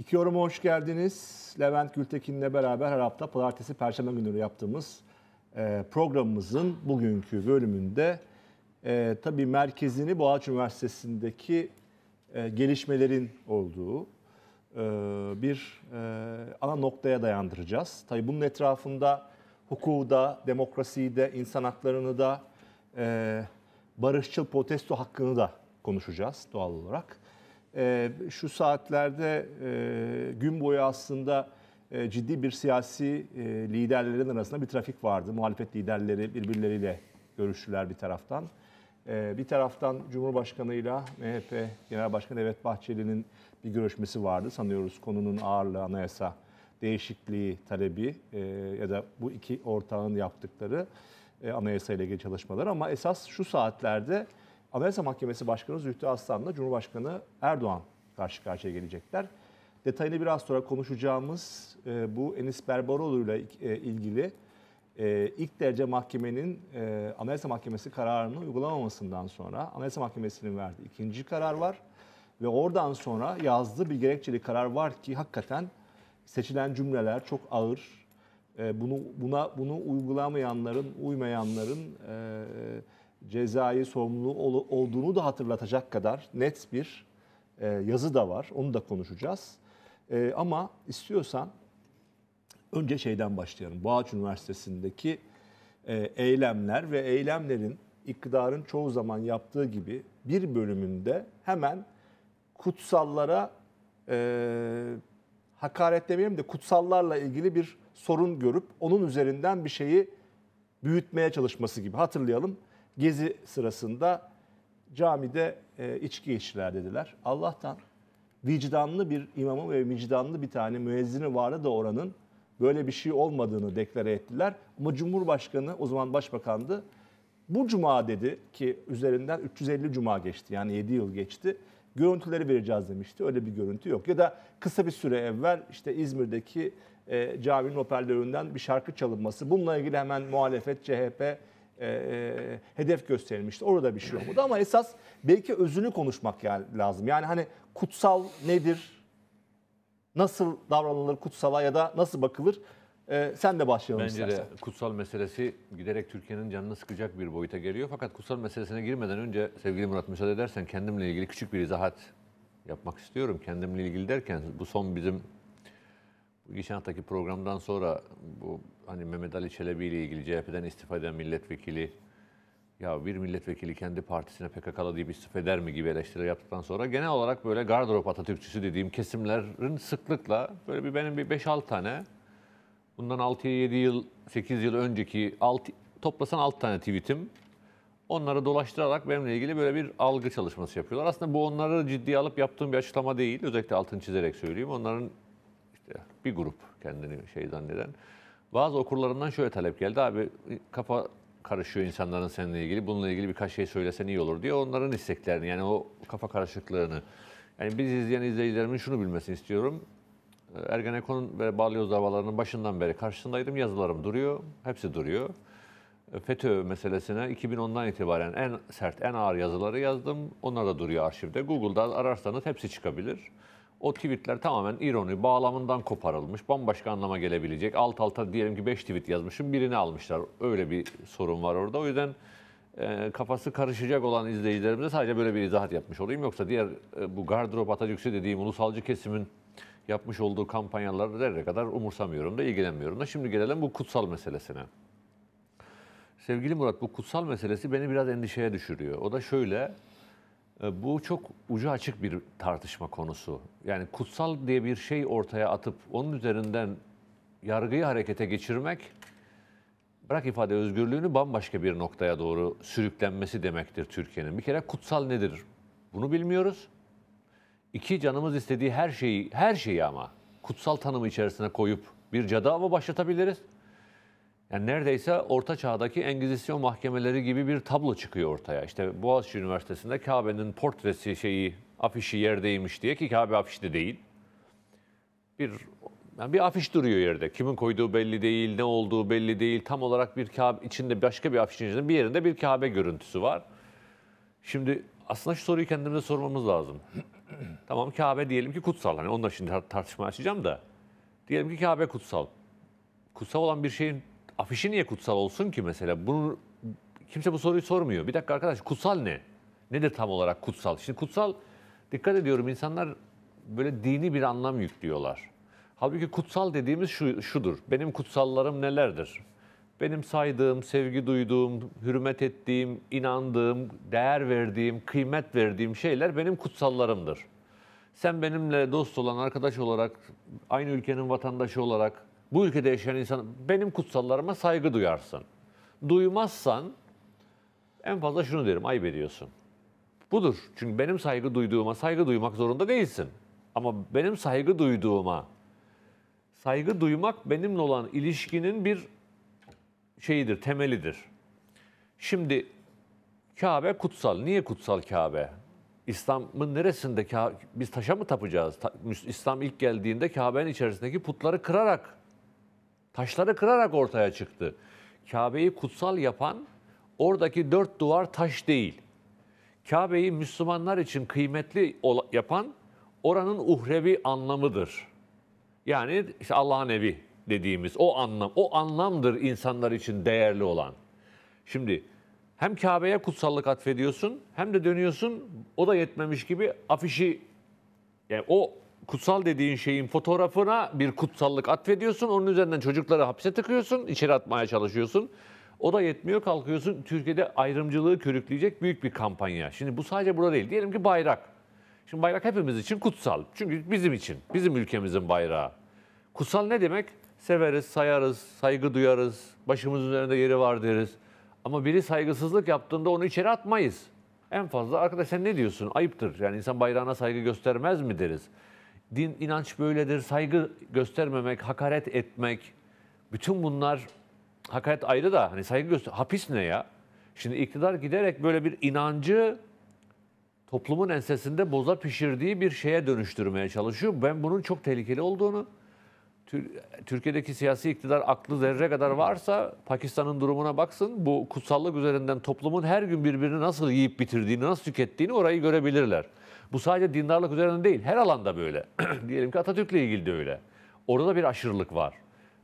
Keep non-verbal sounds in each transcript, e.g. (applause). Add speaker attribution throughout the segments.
Speaker 1: İki yoruma hoş geldiniz. Levent Gültekin'le beraber her hafta pazartesi, perşembe günleri yaptığımız e, programımızın bugünkü bölümünde e, tabii merkezini Boğaziçi Üniversitesi'ndeki e, gelişmelerin olduğu e, bir ana noktaya dayandıracağız. Tabii bunun etrafında hukuku da, demokrasiyi de, insan haklarını da, barışçıl protesto hakkını da konuşacağız doğal olarak. E, şu saatlerde e, gün boyu aslında e, ciddi bir siyasi e, liderlerin arasında bir trafik vardı. Muhalefet liderleri birbirleriyle görüştüler bir taraftan. E, bir taraftan Cumhurbaşkanı'yla MHP Genel Başkanı Evet Bahçeli'nin bir görüşmesi vardı. Sanıyoruz konunun ağırlığı anayasa değişikliği talebi e, ya da bu iki ortağın yaptıkları e, anayasa ile ilgili çalışmalar ama esas şu saatlerde Anayasa Mahkemesi Başkanı Zühtü Aslan'la Cumhurbaşkanı Erdoğan karşı karşıya gelecekler. Detayını biraz sonra konuşacağımız e, bu Enis Berberoğlu ile e, ilgili e, ilk derece mahkemenin e, Anayasa Mahkemesi kararını uygulamamasından sonra Anayasa Mahkemesi'nin verdiği ikinci karar var. Ve oradan sonra yazdığı bir gerekçeli karar var ki hakikaten seçilen cümleler çok ağır. E, bunu buna bunu uygulamayanların, uymayanların e, cezai sorumluluğu ol- olduğunu da hatırlatacak kadar net bir e, yazı da var. Onu da konuşacağız. E, ama istiyorsan önce şeyden başlayalım. Boğaziçi Üniversitesi'ndeki e, eylemler ve eylemlerin iktidarın çoğu zaman yaptığı gibi bir bölümünde hemen kutsallara e, hakaret demeyelim de kutsallarla ilgili bir sorun görüp onun üzerinden bir şeyi büyütmeye çalışması gibi. Hatırlayalım gezi sırasında camide e, içki içtiler dediler. Allah'tan vicdanlı bir imamı ve vicdanlı bir tane müezzini vardı da oranın böyle bir şey olmadığını deklare ettiler. Ama Cumhurbaşkanı o zaman başbakandı. Bu cuma dedi ki üzerinden 350 cuma geçti yani 7 yıl geçti. Görüntüleri vereceğiz demişti. Öyle bir görüntü yok. Ya da kısa bir süre evvel işte İzmir'deki e, caminin hoparlöründen bir şarkı çalınması. Bununla ilgili hemen muhalefet, CHP e, e, hedef gösterilmişti. Orada bir şey olmadı ama esas belki özünü konuşmak lazım. Yani hani kutsal nedir? Nasıl davranılır kutsala ya da nasıl bakılır? E, sen de başlayalım
Speaker 2: Bence
Speaker 1: istersen.
Speaker 2: de kutsal meselesi giderek Türkiye'nin canını sıkacak bir boyuta geliyor. Fakat kutsal meselesine girmeden önce sevgili Murat müsaade edersen kendimle ilgili küçük bir izahat yapmak istiyorum. Kendimle ilgili derken bu son bizim bu geçen haftaki programdan sonra bu hani Mehmet Ali Çelebi ile ilgili CHP'den istifa eden milletvekili ya bir milletvekili kendi partisine PKK'lı deyip istifa eder mi gibi eleştiri yaptıktan sonra genel olarak böyle gardırop Atatürkçüsü dediğim kesimlerin sıklıkla böyle bir benim bir 5-6 tane Bundan 6-7 yıl, 8 yıl önceki 6, toplasan 6 tane tweetim. Onları dolaştırarak benimle ilgili böyle bir algı çalışması yapıyorlar. Aslında bu onları ciddiye alıp yaptığım bir açıklama değil. Özellikle altını çizerek söyleyeyim. Onların işte bir grup kendini şey zanneden. Bazı okurlarından şöyle talep geldi. Abi kafa karışıyor insanların seninle ilgili. Bununla ilgili birkaç şey söylesen iyi olur diye onların isteklerini yani o kafa karışıklığını. Yani biz izleyen izleyicilerimin şunu bilmesini istiyorum. Ergenekon ve Balyoz davalarının başından beri karşısındaydım. Yazılarım duruyor. Hepsi duruyor. FETÖ meselesine 2010'dan itibaren en sert, en ağır yazıları yazdım. Onlar da duruyor arşivde. Google'da ararsanız hepsi çıkabilir. O tweetler tamamen ironi, bağlamından koparılmış, bambaşka anlama gelebilecek. Alt alta diyelim ki 5 tweet yazmışım, birini almışlar. Öyle bir sorun var orada. O yüzden e, kafası karışacak olan izleyicilerimize sadece böyle bir izahat yapmış olayım. Yoksa diğer e, bu gardırop Atatürkçü dediğim ulusalcı kesimin yapmış olduğu kampanyaları zerre kadar umursamıyorum da ilgilenmiyorum da. Şimdi gelelim bu kutsal meselesine. Sevgili Murat bu kutsal meselesi beni biraz endişeye düşürüyor. O da şöyle, bu çok ucu açık bir tartışma konusu. Yani kutsal diye bir şey ortaya atıp onun üzerinden yargıyı harekete geçirmek, bırak ifade özgürlüğünü bambaşka bir noktaya doğru sürüklenmesi demektir Türkiye'nin. Bir kere kutsal nedir? Bunu bilmiyoruz. İki canımız istediği her şeyi, her şeyi ama kutsal tanımı içerisine koyup bir cadı avı başlatabiliriz. Yani neredeyse orta çağdaki Engizisyon mahkemeleri gibi bir tablo çıkıyor ortaya. İşte Boğaziçi Üniversitesi'nde Kabe'nin portresi şeyi, afişi yerdeymiş diye ki Kabe afişi de değil. Bir yani bir afiş duruyor yerde. Kimin koyduğu belli değil, ne olduğu belli değil. Tam olarak bir Kabe içinde başka bir afişin içinde bir yerinde bir Kabe görüntüsü var. Şimdi aslında şu soruyu kendimize sormamız lazım. (clears throat) tamam Kabe diyelim ki kutsal. Hani onunla şimdi tar- tartışma açacağım da. Diyelim ki Kabe kutsal. Kutsal olan bir şeyin afişi niye kutsal olsun ki mesela? Bunu kimse bu soruyu sormuyor. Bir dakika arkadaş kutsal ne? Nedir tam olarak kutsal? Şimdi kutsal dikkat ediyorum insanlar böyle dini bir anlam yüklüyorlar. Halbuki kutsal dediğimiz şu, şudur. Benim kutsallarım nelerdir? Benim saydığım, sevgi duyduğum, hürmet ettiğim, inandığım, değer verdiğim, kıymet verdiğim şeyler benim kutsallarımdır. Sen benimle dost olan arkadaş olarak, aynı ülkenin vatandaşı olarak, bu ülkede yaşayan insan, benim kutsallarıma saygı duyarsın. Duymazsan en fazla şunu derim, ayıp ediyorsun. Budur. Çünkü benim saygı duyduğuma saygı duymak zorunda değilsin. Ama benim saygı duyduğuma, saygı duymak benimle olan ilişkinin bir şeyidir, temelidir. Şimdi Kabe kutsal. Niye kutsal Kabe? İslam'ın neresinde biz taşa mı tapacağız? İslam ilk geldiğinde Kabe'nin içerisindeki putları kırarak, taşları kırarak ortaya çıktı. Kabe'yi kutsal yapan oradaki dört duvar taş değil. Kabe'yi Müslümanlar için kıymetli yapan oranın uhrevi anlamıdır. Yani işte Allah'ın evi dediğimiz o anlam, o anlamdır insanlar için değerli olan. Şimdi hem Kabe'ye kutsallık atfediyorsun hem de dönüyorsun o da yetmemiş gibi afişi yani o kutsal dediğin şeyin fotoğrafına bir kutsallık atfediyorsun. Onun üzerinden çocukları hapse tıkıyorsun, içeri atmaya çalışıyorsun. O da yetmiyor kalkıyorsun Türkiye'de ayrımcılığı körükleyecek büyük bir kampanya. Şimdi bu sadece burada değil. Diyelim ki bayrak. Şimdi bayrak hepimiz için kutsal. Çünkü bizim için, bizim ülkemizin bayrağı. Kutsal ne demek? Severiz, sayarız, saygı duyarız, başımızın üzerinde yeri var deriz. Ama biri saygısızlık yaptığında onu içeri atmayız. En fazla arkadaş sen ne diyorsun? Ayıptır. Yani insan bayrağına saygı göstermez mi deriz. Din, inanç böyledir. Saygı göstermemek, hakaret etmek. Bütün bunlar hakaret ayrı da hani saygı göster. Hapis ne ya? Şimdi iktidar giderek böyle bir inancı toplumun ensesinde boza pişirdiği bir şeye dönüştürmeye çalışıyor. Ben bunun çok tehlikeli olduğunu, Türkiye'deki siyasi iktidar aklı zerre kadar varsa Pakistan'ın durumuna baksın. Bu kutsallık üzerinden toplumun her gün birbirini nasıl yiyip bitirdiğini, nasıl tükettiğini orayı görebilirler. Bu sadece dindarlık üzerinden değil, her alanda böyle. (clears throat) diyelim ki Atatürk'le ilgili de öyle. Orada bir aşırılık var.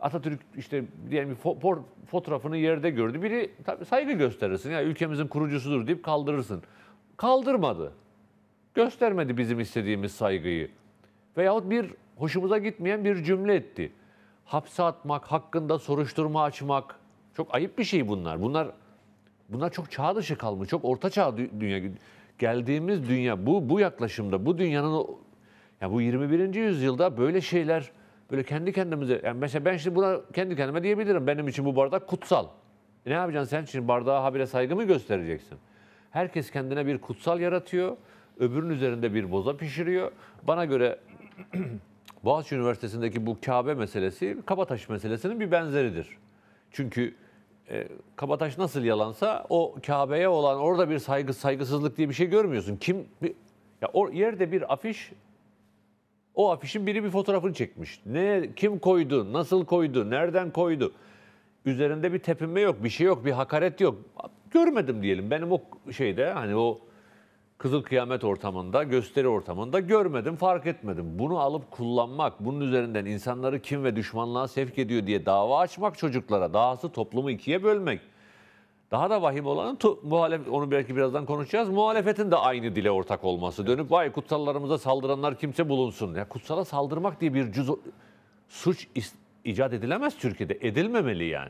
Speaker 2: Atatürk işte diyelim ki fo- fotoğrafını yerde gördü. Biri tabii saygı gösterirsin. Ya ülkemizin kurucusudur deyip kaldırırsın. Kaldırmadı. Göstermedi bizim istediğimiz saygıyı. Veyahut bir hoşumuza gitmeyen bir cümle etti. Hapse atmak, hakkında soruşturma açmak. Çok ayıp bir şey bunlar. Bunlar bunlar çok çağ dışı kalmış. Çok orta çağ dü- dünya. Geldiğimiz dünya bu bu yaklaşımda bu dünyanın ya bu 21. yüzyılda böyle şeyler böyle kendi kendimize yani mesela ben şimdi buna kendi kendime diyebilirim. Benim için bu bardak kutsal. E ne yapacaksın sen şimdi bardağa habire saygı mı göstereceksin? Herkes kendine bir kutsal yaratıyor. Öbürünün üzerinde bir boza pişiriyor. Bana göre Boğaziçi Üniversitesi'ndeki bu Kabe meselesi Kabataş meselesinin bir benzeridir. Çünkü e, Kabataş nasıl yalansa o Kabe'ye olan orada bir saygı saygısızlık diye bir şey görmüyorsun. Kim bir- ya o yerde bir afiş o afişin biri bir fotoğrafını çekmiş. Ne kim koydu, nasıl koydu, nereden koydu? Üzerinde bir tepinme yok, bir şey yok, bir hakaret yok. Görmedim diyelim. Benim o şeyde hani o Kızıl Kıyamet ortamında, gösteri ortamında görmedim, fark etmedim. Bunu alıp kullanmak, bunun üzerinden insanları kim ve düşmanlığa sevk ediyor diye dava açmak çocuklara, dahası toplumu ikiye bölmek. Daha da vahim olanı tu- muhalef onu belki birazdan konuşacağız. Muhalefetin de aynı dile ortak olması. Dönüp vay kutsallarımıza saldıranlar kimse bulunsun. Ya kutsala saldırmak diye bir cüz suç icat edilemez Türkiye'de. Edilmemeli yani.